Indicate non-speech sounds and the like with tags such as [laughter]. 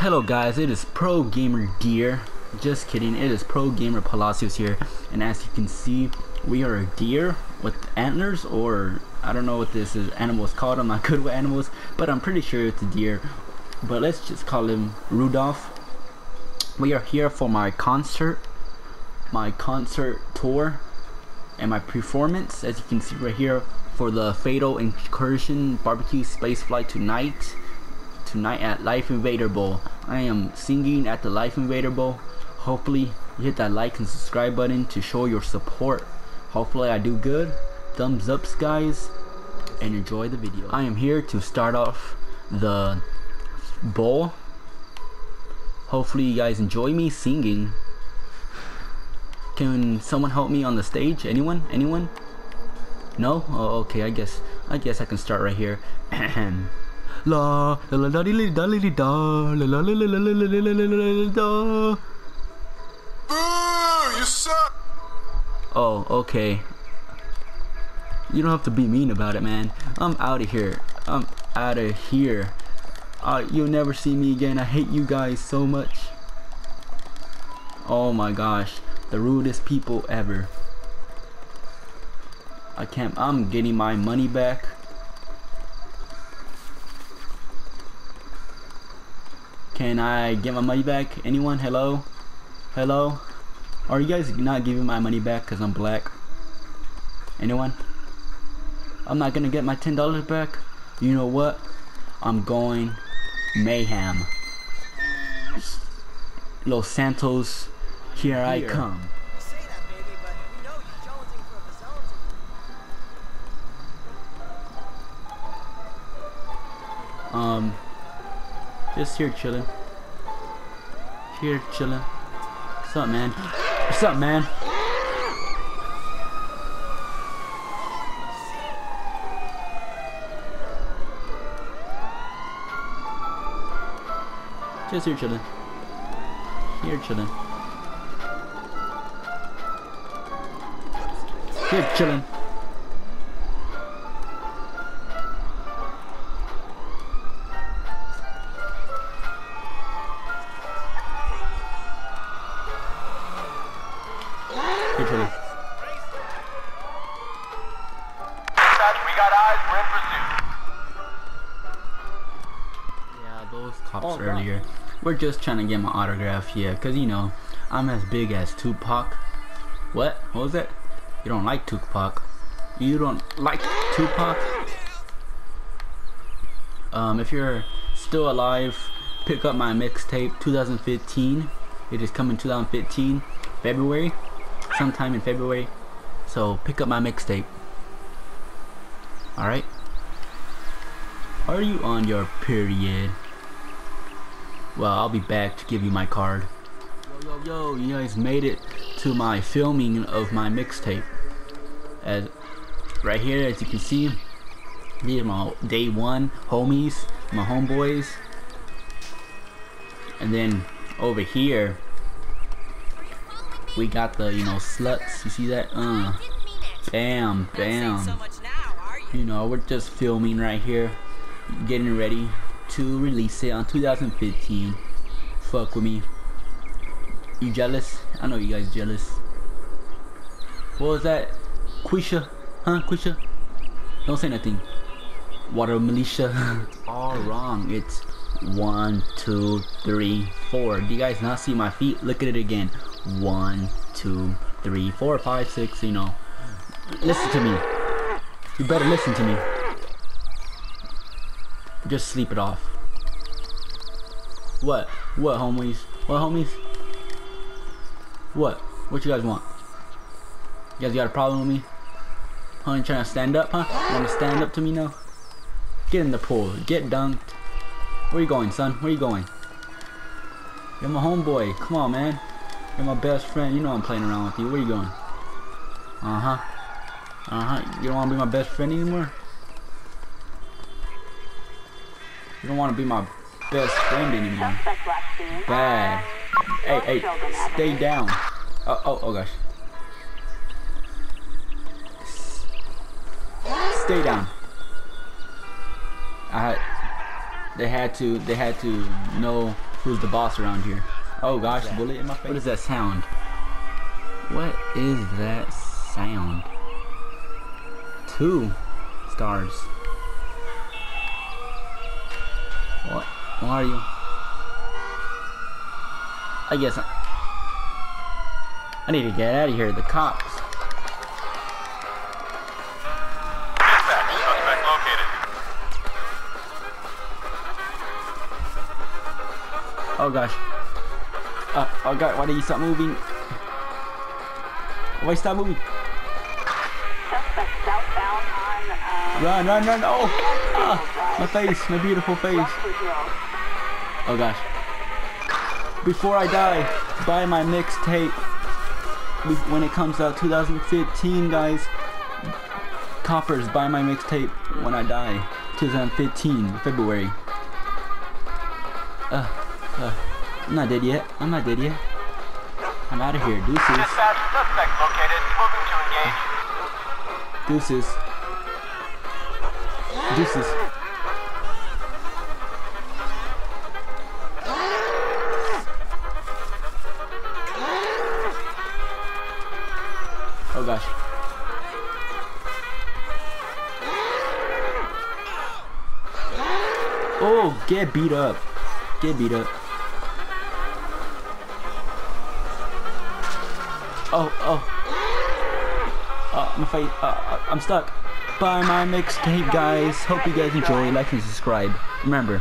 Hello guys, it is Pro Gamer Deer. Just kidding, it is Pro Gamer Palacios here. And as you can see, we are a deer with antlers or I don't know what this is animal is called. I'm not [laughs] good with animals, but I'm pretty sure it's a deer. But let's just call him Rudolph. We are here for my concert, my concert tour, and my performance. As you can see right here for the Fatal Incursion Barbecue Space Flight tonight tonight at Life Invader Bowl. I am singing at the Life Invader Bowl. Hopefully you hit that like and subscribe button to show your support. Hopefully I do good. Thumbs ups guys and enjoy the video. I am here to start off the bowl. Hopefully you guys enjoy me singing. Can someone help me on the stage? Anyone? Anyone? No? Oh, okay, I guess I guess I can start right here. La la la la la la la la la la la la la la la la Boo! You suck! Oh, okay. You don't have to be mean about it, man. I'm out of here. I'm out of here. Uh, you'll never see me again. I hate you guys so much. Oh my gosh. The rudest people ever. I can't. I'm getting my money back. Can I get my money back? Anyone? Hello? Hello? Are you guys not giving my money back because I'm black? Anyone? I'm not gonna get my $10 back? You know what? I'm going mayhem. Los Santos, here, here. I come. Um, just here chilling. Here chilling. What's up, man? What's up, man? Just here chilling. Here chilling. Here chilling. Here chilling. We got eyes, we're. Yeah, those cops Oh, earlier. We're just trying to get my autograph, yeah, cause you know I'm as big as Tupac. What? What was that? You don't like Tupac? You don't like Tupac? Um, if you're still alive, pick up my mixtape 2015. It is coming 2015 February, sometime in February. So pick up my mixtape. All right. Are you on your period? Well, I'll be back to give you my card. Yo, you guys made it to my filming of my mixtape. As right here, as you can see, these are my day one homies, my homeboys. And then over here, we got the, you know, sluts. You see that? Uh, bam, bam. You know, we're just filming right here, getting ready to release it on 2015. Fuck with me. You jealous? I know you guys jealous. What was that? Quisha? Huh, Quisha? Don't say nothing. Water militia. [laughs] All wrong. It's one, two, three, four. Do you guys not see my feet? Look at it again. One, two, three, four, five, six. You know. Listen to me. You better listen to me. Just sleep it off. What? What, homies? What, homies? What? What you guys want? You guys got a problem with me? Huh? You trying to stand up, huh? You want to stand up to me now? Get in the pool. Get dunked. Where you going, son? Where you going? You're my homeboy. Come on, man. You're my best friend. You know I'm playing around with you. Where you going? Uh-huh. Uh-huh. You don't want to be my best friend anymore? You don't want to be my best friend anymore. Bad. Hey, hey, stay down. Oh, oh, oh gosh. Stay down. I had, they had to, they had to know who's the boss around here. Oh gosh, bullet in my face. What is that sound? What is that sound? Two stars. What? Why are you? I guess I, I need to get out of here. The cops. Oh gosh. Uh, oh god, why did you stop moving? Why stop moving? Run, run, run! Oh! Ah, my face, my beautiful face. Oh gosh. Before I die, buy my mixtape. When it comes out 2015, guys. Coppers, buy my mixtape when I die. 2015, February. Uh, uh, I'm not dead yet. I'm not dead yet. I'm out of here. Deuces. Dispatch, suspect located. Moving to engage. Deuces. Deuces. Oh gosh. Oh, get beat up. Get beat up. Oh, oh. Uh, my face. Uh, I'm stuck. Buy my mixtape, guys. Hope you guys enjoy. Like and subscribe. Remember,